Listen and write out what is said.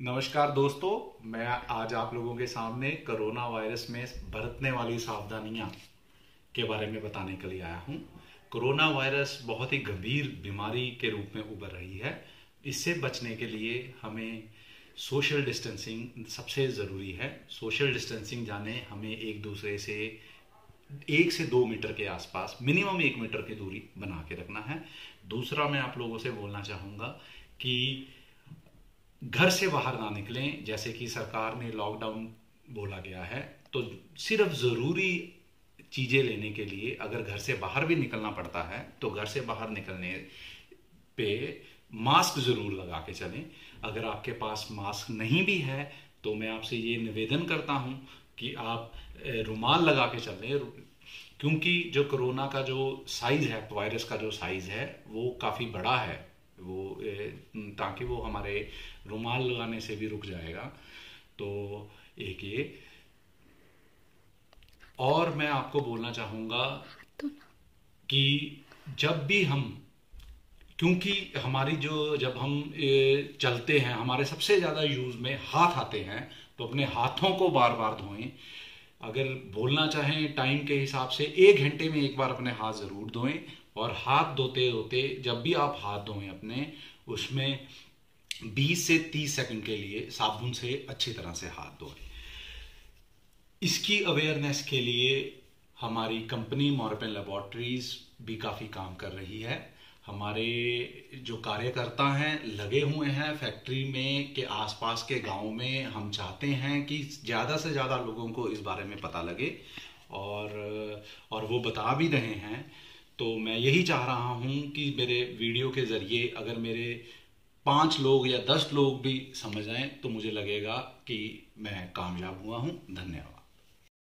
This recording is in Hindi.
नमस्कार दोस्तों, मैं आज आप लोगों के सामने कोरोना वायरस में बरतने वाली सावधानियाँ के बारे में बताने के लिए आया हूँ। कोरोना वायरस बहुत ही गंभीर बीमारी के रूप में उभर रही है। इससे बचने के लिए हमें सोशल डिस्टेंसिंग सबसे ज़रूरी है। सोशल डिस्टेंसिंग जाने हमें एक दूसरे से एक से दो मीटर के आसपास, मिनिमम एक मीटर की दूरी बना के रखना है। दूसरा मैं आप लोगों से बोलना चाहूँगा कि घर से बाहर ना निकलें, जैसे कि सरकार ने लॉकडाउन बोला गया है तो सिर्फ़ ज़रूरी चीज़ें लेने के लिए अगर घर से बाहर भी निकलना पड़ता है तो घर से बाहर निकलने पे मास्क ज़रूर लगा के चलें। अगर आपके पास मास्क नहीं भी है तो मैं आपसे ये निवेदन करता हूँ कि आप रुमाल लगा के चलें क्योंकि जो कोरोना का जो साइज़ है वायरस का जो साइज़ है, वो काफ़ी बड़ा है। वो ताकि वो हमारे रुमाल लगाने से भी रुक जाएगा। तो एक ये। और मैं आपको बोलना चाहूँगा कि जब भी हम क्योंकि हमारी जो जब हम चलते हैं हमारे सबसे ज़्यादा यूज़ में हाथ आते हैं तो अपने हाथों को बार बार धोएँ। अगर बोलना चाहें टाइम के हिसाब से एक घंटे में एक बार अपने हाथ ज़रूर धोएँ। और हाथ धोते धोते जब भी आप हाथ धोएँ अपने, उसमें 20 से 30 सेकंड के लिए साबुन से अच्छी तरह से हाथ धोएँ। इसकी अवेयरनेस के लिए हमारी कंपनी मॉरपेन लेबॉर्ट्रीज भी काफ़ी काम कर रही है। हमारे जो कार्यकर्ता हैं, लगे हुए हैं फैक्ट्री में के आसपास के गाँव में, हम चाहते हैं कि ज़्यादा से ज़्यादा लोगों को इस बारे में पता लगे। और और वो बता भी रहे हैं तो मैं यही चाह रहा हूँ कि मेरे वीडियो के ज़रिए अगर मेरे पाँच लोग या दस लोग भी समझ आए तो मुझे लगेगा कि मैं कामयाब हुआ हूँ। धन्यवाद।